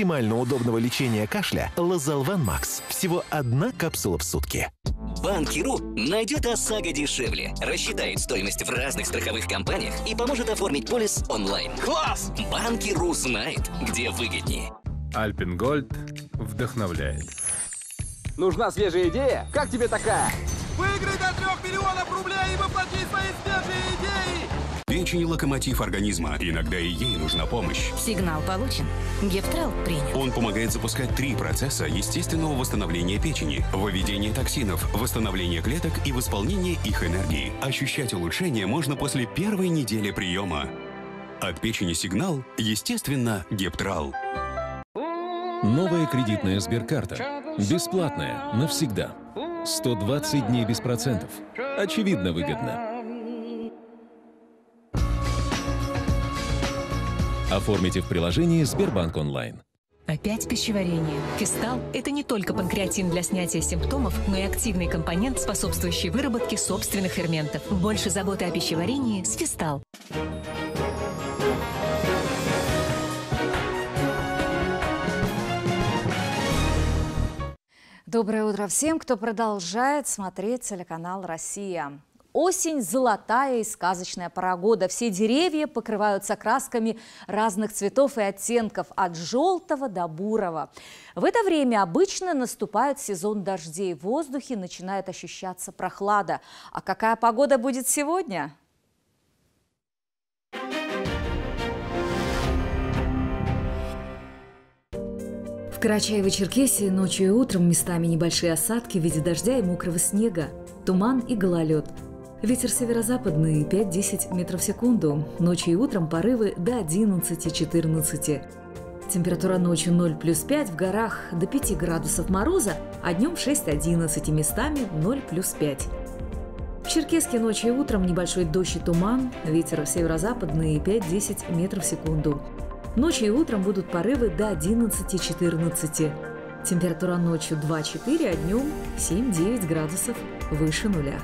максимально удобного лечения кашля Лазалван Макс. Всего одна капсула в сутки. Банк.ру найдет ОСАГО дешевле, рассчитает стоимость в разных страховых компаниях и поможет оформить полис онлайн. Класс! Банк.ру знает, где выгоднее. Альпингольд вдохновляет. Нужна свежая идея? Как тебе такая? Выиграй до трех миллионов рублей и воплоти свои свежие идеи! Печень – локомотив организма. Иногда и ей нужна помощь. Сигнал получен. Гефтрал принят. Он помогает запускать три процесса естественного восстановления печени. Выведение токсинов, восстановление клеток и восполнение их энергии. Ощущать улучшение можно после первой недели приема. От печени сигнал, естественно, Гептрал. Новая кредитная сберкарта. Бесплатная, навсегда. 120 дней без процентов. Очевидно выгодно. Оформите в приложении Сбербанк онлайн. Опять пищеварение. Фистал – это не только панкреатин для снятия симптомов, но и активный компонент, способствующий выработке собственных ферментов. Больше заботы о пищеварении с Фистал. Доброе утро всем, кто продолжает смотреть телеканал «Россия». Осень золотая и сказочная пора года. Все деревья покрываются красками разных цветов и оттенков, от желтого до бурого. В это время обычно наступает сезон дождей. В воздухе начинает ощущаться прохлада. А какая погода будет сегодня? В Карачаево-Черкесии ночью и утром местами небольшие осадки в виде дождя и мокрого снега, туман и гололед. Ветер северо-западный 5-10 метров в секунду, ночью и утром порывы до 11-14. Температура ночью 0 плюс 5, в горах до 5 градусов мороза, а днем 6-11 местами 0 плюс 5. В Черкеске ночью и утром небольшой дождь и туман, ветер северо-западный 5-10 метров в секунду. Ночью и утром будут порывы до 11-14. Температура ночью 2-4, а днем 7-9 градусов выше нуля.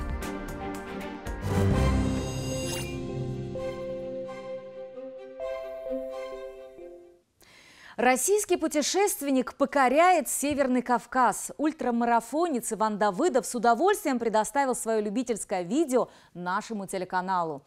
Российский путешественник покоряет Северный Кавказ. Ультрамарафонец Иван Давыдов с удовольствием предоставил свое любительское видео нашему телеканалу.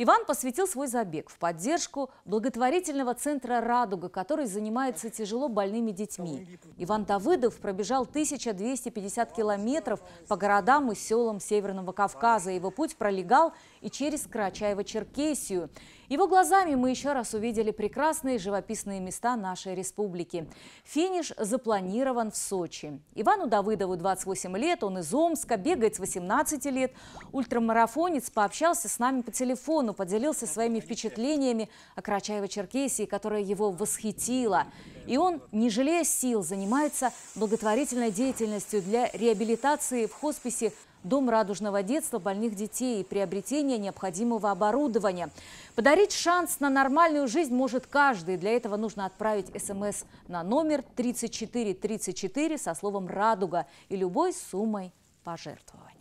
Иван посвятил свой забег в поддержку благотворительного центра «Радуга», который занимается тяжело больными детьми. Иван Давыдов пробежал 1250 километров по городам и селам Северного Кавказа. Его путь пролегал и через Карачаево-Черкесию. Его глазами мы еще раз увидели прекрасные живописные места нашей республики. Финиш запланирован в Сочи. Ивану Давыдову 28 лет, он из Омска, бегает с 18 лет. Ультрамарафонец пообщался с нами по телефону, поделился своими впечатлениями о Карачаево-Черкесии, которая его восхитила. И он, не жалея сил, занимается благотворительной деятельностью для реабилитации в хосписе Дом радужного детства больных детей и приобретение необходимого оборудования. Подарить шанс на нормальную жизнь может каждый. Для этого нужно отправить смс на номер 3434 со словом «Радуга» и любой суммой пожертвования.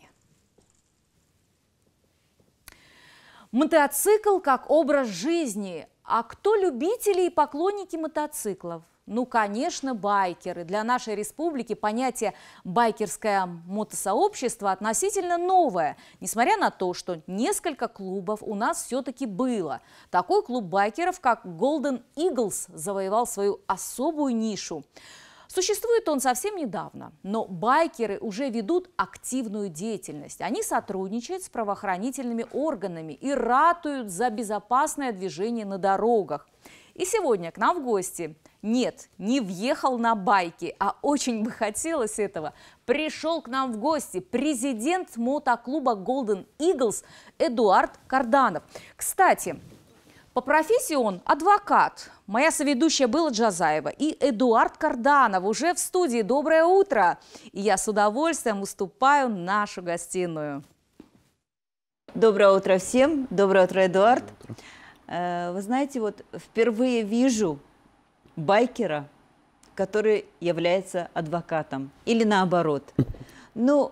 Мотоцикл как образ жизни. А кто любители и поклонники мотоциклов? Ну, конечно, байкеры. Для нашей республики понятие «байкерское мотосообщество» относительно новое, несмотря на то, что несколько клубов у нас все-таки было. Такой клуб байкеров, как Golden Eagles, завоевал свою особую нишу. Существует он совсем недавно, но байкеры уже ведут активную деятельность. Они сотрудничают с правоохранительными органами и ратуют за безопасное движение на дорогах. И сегодня к нам в гости нет, не въехал на байке, а очень бы хотелось этого. Пришел к нам в гости президент мотоклуба Golden Eagles Эдуард Карданов. Кстати, по профессии он адвокат. Моя соведущая была Джазаева и Эдуард Карданов уже в студии. Доброе утро! И я с удовольствием уступаю нашу гостиную. Доброе утро всем. Доброе утро, Эдуард. Доброе утро. Э, вы знаете, вот впервые вижу байкера, который является адвокатом. Или наоборот. Ну,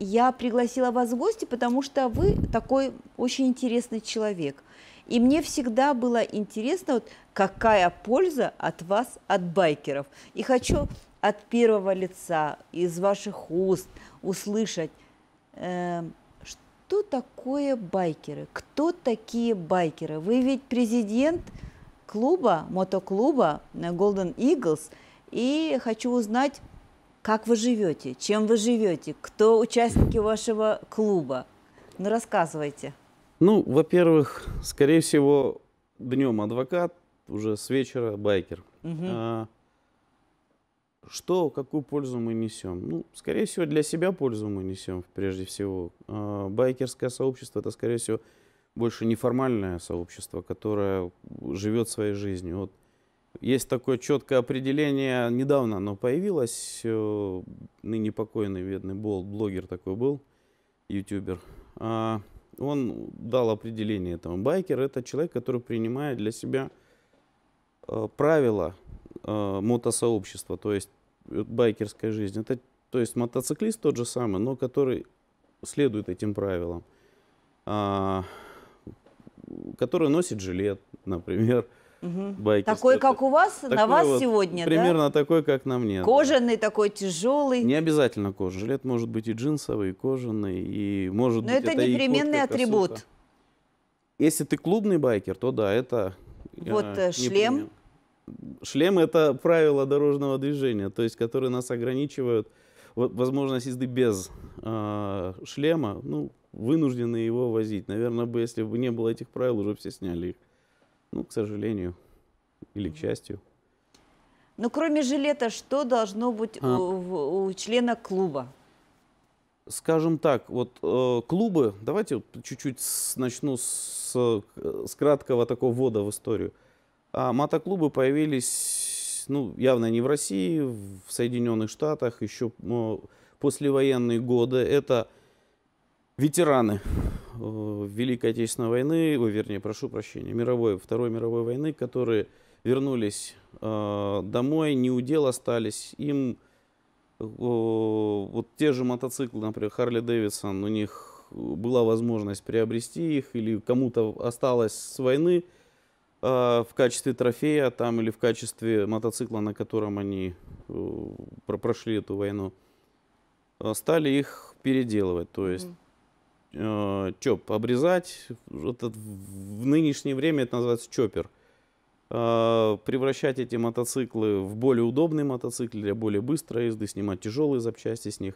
я пригласила вас в гости, потому что вы такой очень интересный человек. И мне всегда было интересно, вот, какая польза от вас, от байкеров. И хочу от первого лица, из ваших уст услышать, э, что такое байкеры, кто такие байкеры. Вы ведь президент клуба, мотоклуба Golden Eagles, и хочу узнать, как вы живете, чем вы живете, кто участники вашего клуба. Ну, рассказывайте. Ну, во-первых, скорее всего, днем адвокат, уже с вечера байкер. Мгм. А, что, какую пользу мы несем? Ну, скорее всего, для себя пользу мы несем, прежде всего. А, байкерское сообщество это, скорее всего, больше неформальное сообщество, которое живет своей жизнью. Вот есть такое четкое определение, недавно оно появилось, э, ныне покойный бедный бол, блогер такой был, ютубер. А, он дал определение этому. Байкер это человек, который принимает для себя э, правила э, мотосообщества, то есть э, байкерская жизнь. Это, то есть мотоциклист тот же самый, но который следует этим правилам. А, который носит жилет, например, Мгм. байкерский. Такой, как у вас, на Такой вас вот, сегодня, да? Примерно такой, как на мне. да. Кожаный такой, тяжелый. Не обязательно кожа. Жилет может быть и джинсовый, и кожаный, и может Но быть это и непременный куртка, атрибут. косуха. Если ты клубный байкер, то да, это... Вот, э, э, шлем. непременно. Шлем это правило дорожного движения, то есть которые нас ограничивают во- возможность езды без э, шлема, ну, вынуждены его возить. Наверное, бы, если бы не было этих правил, уже все сняли их. Ну, к сожалению, или к счастью. Ну, кроме жилета, что должно быть А. у, у члена клуба? Скажем так, вот э, клубы, давайте вот чуть-чуть начну с, э, с краткого такого ввода в историю. А мотоклубы появились, ну, явно не в России, в Соединенных Штатах, еще э, послевоенные годы. Это ветераны э, Великой Отечественной войны, ой, вернее, прошу прощения, мировой, Второй мировой войны, которые вернулись э, домой, не у дел остались, им э, вот те же мотоциклы, например, Харли Дэвидсон, у них была возможность приобрести их, или кому-то осталось с войны э, в качестве трофея там или в качестве мотоцикла, на котором они э, про- прошли эту войну, э, стали их переделывать, то есть чоп обрезать, это в нынешнее время это называется чоппер, э, превращать эти мотоциклы в более удобные мотоциклы для более быстрой езды, снимать тяжелые запчасти с них.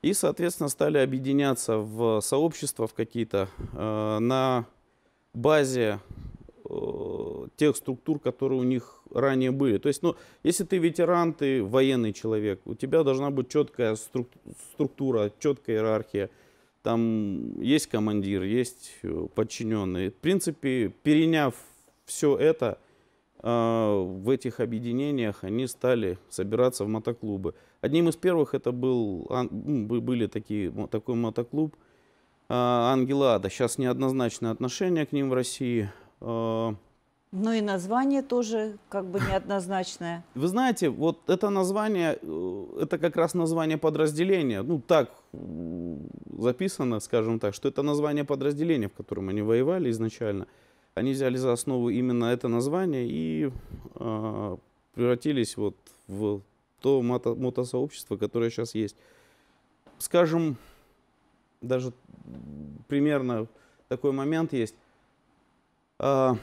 И, соответственно, стали объединяться в сообщества в какие-то э, на базе э, тех структур, которые у них ранее были. То есть, ну, если ты ветеран, ты военный человек, у тебя должна быть четкая струк- структура, четкая иерархия. Там есть командир, есть э, подчиненные. В принципе, переняв все это, э, в этих объединениях они стали собираться в мотоклубы. Одним из первых это был, бы- были такие, такой мотоклуб э, Ангелада. Сейчас неоднозначное отношение к ним в России. Э, Ну и название тоже как бы неоднозначное. Вы знаете, вот это название, э, это как раз название подразделения. Ну, так записано, скажем так, что это название подразделения, в котором они воевали изначально. Они взяли за основу именно это название и э, превратились вот в то мото- мотосообщество, которое сейчас есть. Скажем, даже примерно такой момент есть. А,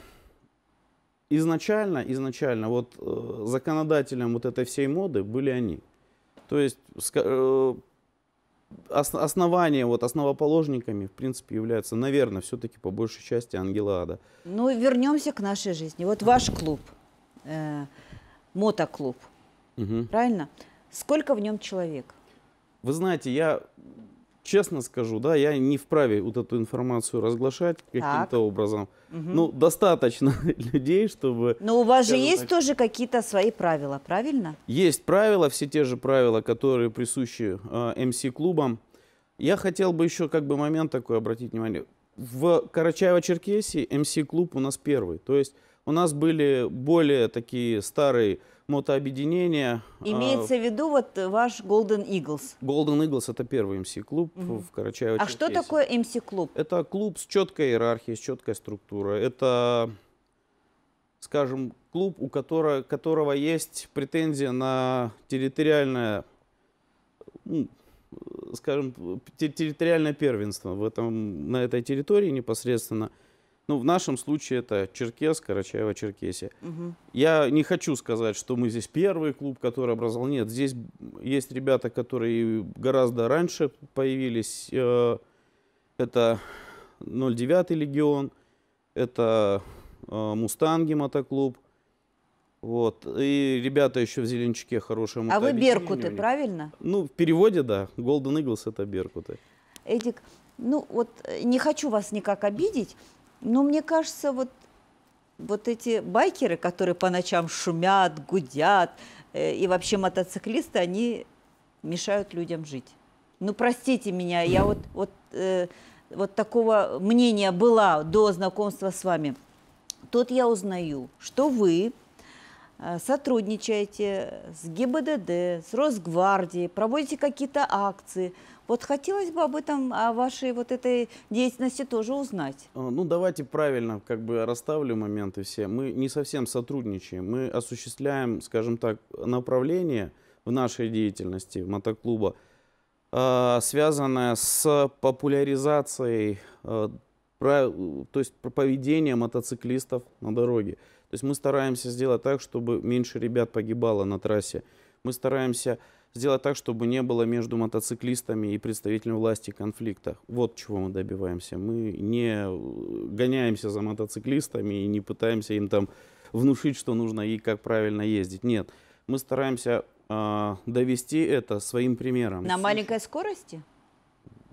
изначально, изначально вот э, законодателем вот этой всей моды были они. То есть э, ос- основание, вот основоположниками, в принципе, являются, наверное, все-таки по большей части Ангелада. Ну, вернемся к нашей жизни. Вот ваш клуб, э, мотоклуб, Мгм. правильно? Сколько в нем человек? Вы знаете, я честно скажу, да, я не вправе вот эту информацию разглашать каким-то образом. Мгм. Ну, достаточно людей, чтобы... Но у вас же есть так, тоже какие-то свои правила, правильно? Есть правила, все те же правила, которые присущи э, МС-клубам. Я хотел бы еще как бы момент такой обратить внимание. В Карачаево-Черкесии МС-клуб у нас первый. То есть у нас были более такие старые мотообъединение. Имеется в виду вот ваш Golden Eagles. Golden Eagles это первый МС-клуб Мгм. в карачаево А что такое МС-клуб? Это клуб с четкой иерархией, с четкой структурой. Это, скажем, клуб, у которого, которого есть претензия на территориальное, ну, скажем, те- территориальное первенство в этом, на этой территории непосредственно. Ну, в нашем случае это Черкес, Карачаево-Черкесия. Мгм. Я не хочу сказать, что мы здесь первый клуб, который образовал. Нет, здесь есть ребята, которые гораздо раньше появились. Э, Это 09 легион, это э, Мустанги мотоклуб. Вот. И ребята еще в Зеленчаке хорошие А вы Беркуты, правильно? Ну, в переводе, да. Golden Eagles это Беркуты. Эдик, ну вот э, не хочу вас никак обидеть, но мне кажется, вот, вот эти байкеры, которые по ночам шумят, гудят, э, и вообще мотоциклисты, они мешают людям жить. Ну, простите меня, я вот, вот, э, вот такого мнения была до знакомства с вами. Тут я узнаю, что вы э, сотрудничаете с ГИБДД, с Росгвардией, проводите какие-то акции. Вот хотелось бы об этом, о вашей вот этой деятельности тоже узнать. А, Ну, давайте правильно как бы расставлю моменты все. Мы не совсем сотрудничаем. Мы осуществляем, скажем так, направление в нашей деятельности мотоклуба, а, связанное с популяризацией, а, то есть поведения мотоциклистов на дороге. То есть мы стараемся сделать так, чтобы меньше ребят погибало на трассе. Мы стараемся сделать так, чтобы не было между мотоциклистами и представителями власти конфликта. Вот чего мы добиваемся. Мы не э, гоняемся за мотоциклистами и не пытаемся им там внушить, что нужно и как правильно ездить. Нет, мы стараемся а, довести это своим примером. На маленькой скорости?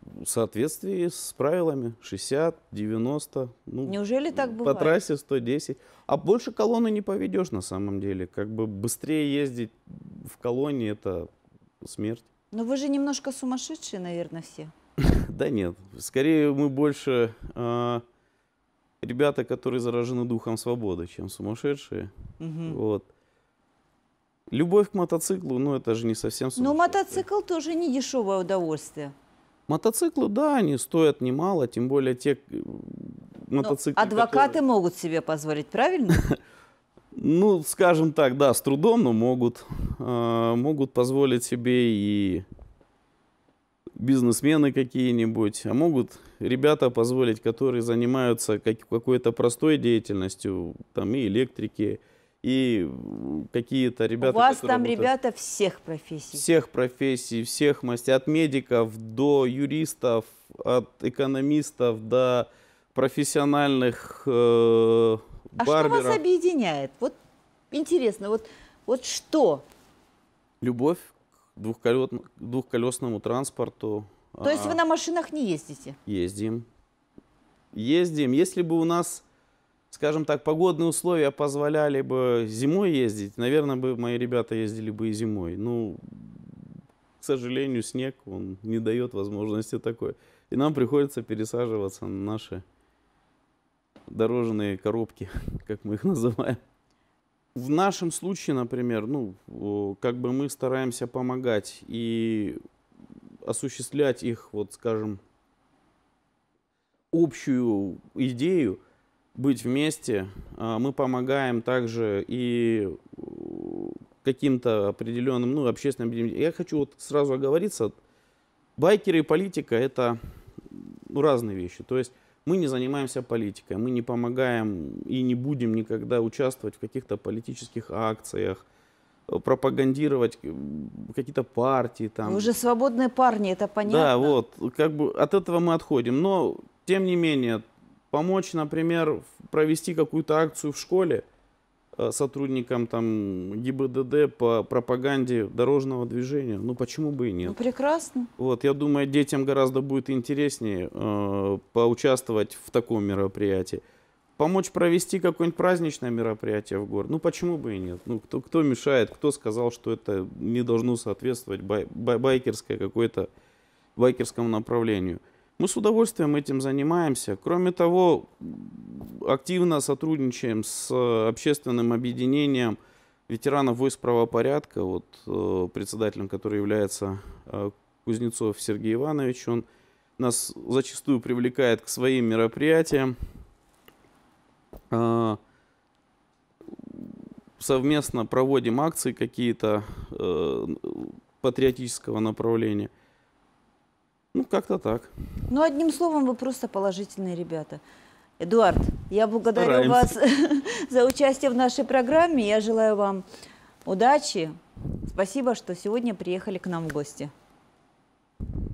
В соответствии с правилами 60, 90. Ну, Неужели так по бывает? трассе 110. А больше колонны не поведешь на самом деле. Как бы быстрее ездить в колонне это смерть. Но вы же немножко сумасшедшие, наверное, все. Да нет, скорее мы больше а, ребята, которые заражены духом свободы, чем сумасшедшие. Вот. Любовь к мотоциклу, ну это же не совсем Но сумасшествие. мотоцикл тоже не дешевое удовольствие. Мотоциклы, да, они стоят немало, тем более те Но мотоциклы, адвокаты могут себе позволить, правильно? Ну, скажем так, да, с трудом, но могут. А, могут позволить себе и бизнесмены какие-нибудь, а могут ребята позволить, которые занимаются как- какой-то простой деятельностью, там и электрики, и какие-то ребята, У вас там работают- ребята всех профессий. всех профессий, всех мастей, от медиков до юристов, от экономистов до профессиональных э, А что вас объединяет? Вот интересно, вот, вот что? Любовь к двухколет- двухколесному транспорту. То есть А, вы на машинах не ездите? Ездим. Ездим. Если бы у нас, скажем так, погодные условия позволяли бы зимой ездить, наверное, бы мои ребята ездили бы и зимой. Ну, к сожалению, снег, он не дает возможности такой. И нам приходится пересаживаться на наши дорожные коробки, как мы их называем. В нашем случае, например, ну, как бы мы стараемся помогать и осуществлять их, вот скажем, общую идею быть вместе. А, Мы помогаем также и каким-то определенным, ну, общественным объединениям. Я хочу вот сразу оговориться, байкеры и политика это ну, разные вещи. То есть мы не занимаемся политикой, мы не помогаем и не будем никогда участвовать в каких-то политических акциях, э, пропагандировать э, какие-то партии там. Вы же свободные парни, это понятно. Да, вот, как бы от этого мы отходим. Но, тем не менее, помочь, например, провести какую-то акцию в школе сотрудникам там ГИБДД по пропаганде дорожного движения, ну почему бы и Ну, нет? прекрасно. Вот, я думаю, детям гораздо будет интереснее э, поучаствовать в таком мероприятии. Помочь провести какое-нибудь праздничное мероприятие в город, ну почему бы и нет? Ну кто, кто мешает, кто сказал, что это не должно соответствовать бай- бай- байкерской какой-то, байкерскому направлению? Мы с удовольствием этим занимаемся. Кроме того, активно сотрудничаем с э, общественным объединением ветеранов войск правопорядка, вот э, председателем, который является э, Кузнецов Сергей Иванович, он нас зачастую привлекает к своим мероприятиям. Совместно проводим акции какие-то патриотического направления. Ну, как-то так. Ну, одним словом, вы просто положительные ребята. Эдуард, я благодарю Стараемся. вас за участие в нашей программе. Я желаю вам удачи. Спасибо, что сегодня приехали к нам в гости.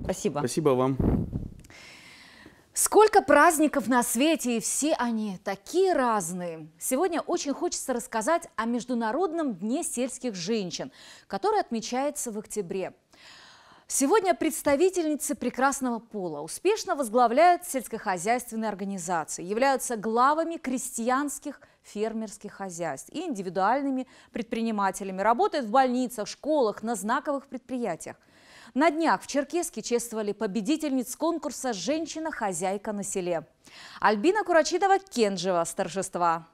Спасибо. Спасибо вам. Сколько праздников на свете, и все они такие разные. Сегодня очень хочется рассказать о Международном дне сельских женщин, который отмечается в октябре. Сегодня представительницы прекрасного пола успешно возглавляют сельскохозяйственные организации, являются главами крестьянских фермерских хозяйств и индивидуальными предпринимателями, работают в больницах, школах, на знаковых предприятиях. На днях в Черкеске чествовали победительниц конкурса «Женщина-хозяйка на селе». Альбина Курачидова-Кенжева с торжества.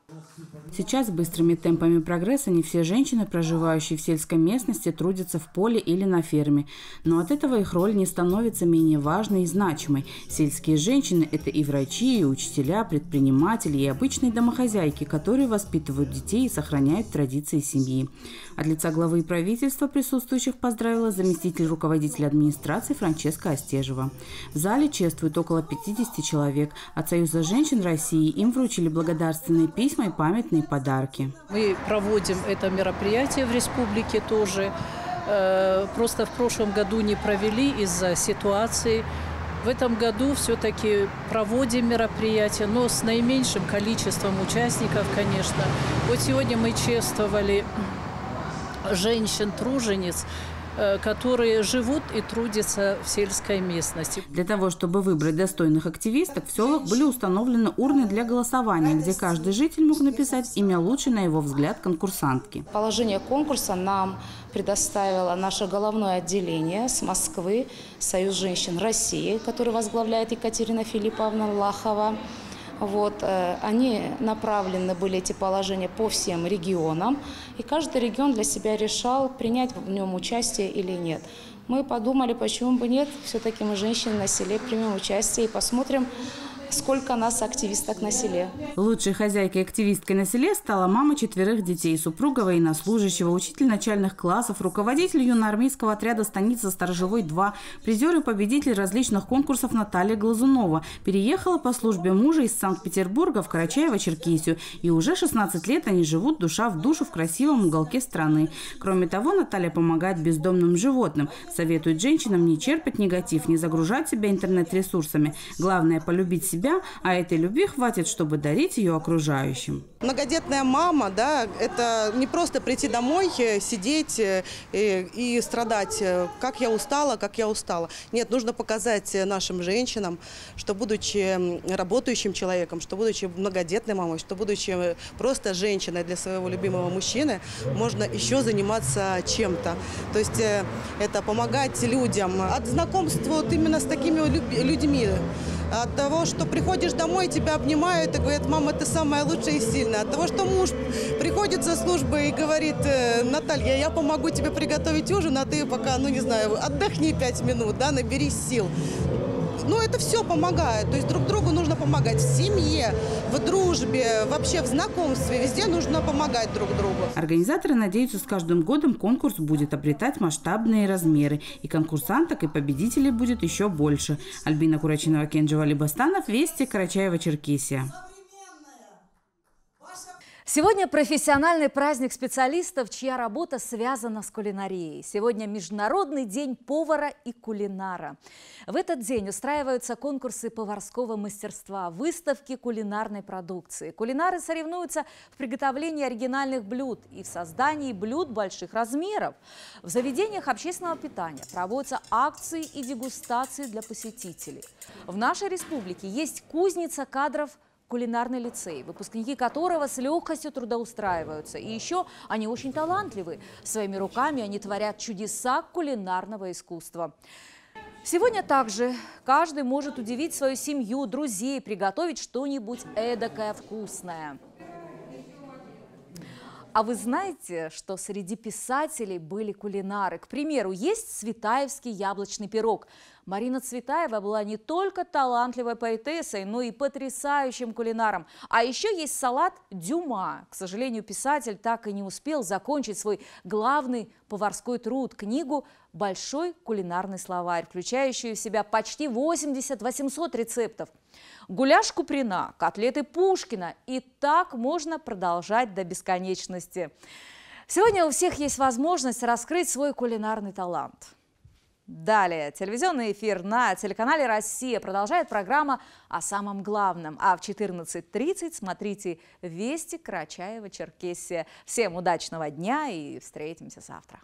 Сейчас быстрыми темпами прогресса не все женщины, проживающие в сельской местности, трудятся в поле или на ферме. Но от этого их роль не становится менее важной и значимой. Сельские женщины – это и врачи, и учителя, предприниматели, и обычные домохозяйки, которые воспитывают детей и сохраняют традиции семьи. От лица главы правительства присутствующих поздравила заместитель руководителя администрации Франческа Остежева. В зале чествуют около 50 человек. От Союза женщин России им вручили благодарственные письма и памятные подарки. Мы проводим это мероприятие в республике тоже. Э, Просто в прошлом году не провели из-за ситуации. В этом году все-таки проводим мероприятие, но с наименьшим количеством участников, конечно. Вот сегодня мы чествовали женщин-тружениц, которые живут и трудятся в сельской местности. Для того, чтобы выбрать достойных активисток, в селах были установлены урны для голосования, где каждый житель мог написать имя лучшей, на его взгляд, конкурсантки. Положение конкурса нам предоставило наше головное отделение с Москвы, Союз женщин России, который возглавляет Екатерина Филипповна Лахова. Вот, э, они направлены были, эти положения, по всем регионам, и каждый регион для себя решал, принять в нем участие или нет. Мы подумали, почему бы нет, все-таки мы женщины на селе примем участие и посмотрим, сколько нас активисток на селе. Лучшей хозяйкой активисткой на селе стала мама четверых детей, супруга военнослужащего, учитель начальных классов, руководитель юноармейского отряда станицы Сторожевой-2, призер и победитель различных конкурсов Наталья Глазунова. Переехала по службе мужа из Санкт-Петербурга в Карачаево-Черкесию. И уже 16 лет они живут душа в душу в красивом уголке страны. Кроме того, Наталья помогает бездомным животным. Советует женщинам не черпать негатив, не загружать себя интернет-ресурсами. Главное – полюбить себя, а этой любви хватит, чтобы дарить ее окружающим. Многодетная мама, да, это не просто прийти домой, э, сидеть э, и, и страдать, э, как я устала, как я устала. Нет, нужно показать нашим женщинам, что будучи работающим человеком, что будучи многодетной мамой, что будучи просто женщиной для своего любимого мужчины, можно еще заниматься чем-то. То есть это помогать людям от знакомства вот именно с такими людьми. От того, что приходишь домой, тебя обнимают и говорят, мама, ты самая лучшая и сильная. От того, что муж приходит за службой и говорит, «Э, Наталья, я помогу тебе приготовить ужин, а ты пока, ну не знаю, отдохни пять минут, да, наберись сил. Ну, это все помогает. То есть друг другу нужно помогать в семье, в дружбе, вообще в знакомстве. Везде нужно помогать друг другу. Организаторы надеются, с каждым годом конкурс будет обретать масштабные размеры. И конкурсанток, и победителей будет еще больше. Альбина Курачинова, Кенджева Либастанов, Вести, Карачаева-Черкесия. Сегодня профессиональный праздник специалистов, чья работа связана с кулинарией. Сегодня Международный день повара и кулинара. В этот день устраиваются конкурсы поварского мастерства, выставки кулинарной продукции. Кулинары соревнуются в приготовлении оригинальных блюд и в создании блюд больших размеров. В заведениях общественного питания проводятся акции и дегустации для посетителей. В нашей республике есть кузница кадров – кулинарный лицей, выпускники которого с легкостью трудоустраиваются. И еще они очень талантливы. Своими руками они творят чудеса кулинарного искусства. Сегодня также каждый может удивить свою семью, друзей, приготовить что-нибудь эдакое вкусное. А вы знаете, что среди писателей были кулинары? К примеру, есть Цветаевский яблочный пирог. Марина Цветаева была не только талантливой поэтессой, но и потрясающим кулинаром. А еще есть салат Дюма. К сожалению, писатель так и не успел закончить свой главный поварской труд – книгу «Большой кулинарный словарь», включающую в себя почти 80-800 рецептов. Гуляш Куприна, котлеты Пушкина. И так можно продолжать до бесконечности. Сегодня у всех есть возможность раскрыть свой кулинарный талант. Далее телевизионный эфир на телеканале «Россия» продолжает программа о самом главном. А в 14.30 смотрите «Вести Карачаева-Черкесия». Всем удачного дня и встретимся завтра.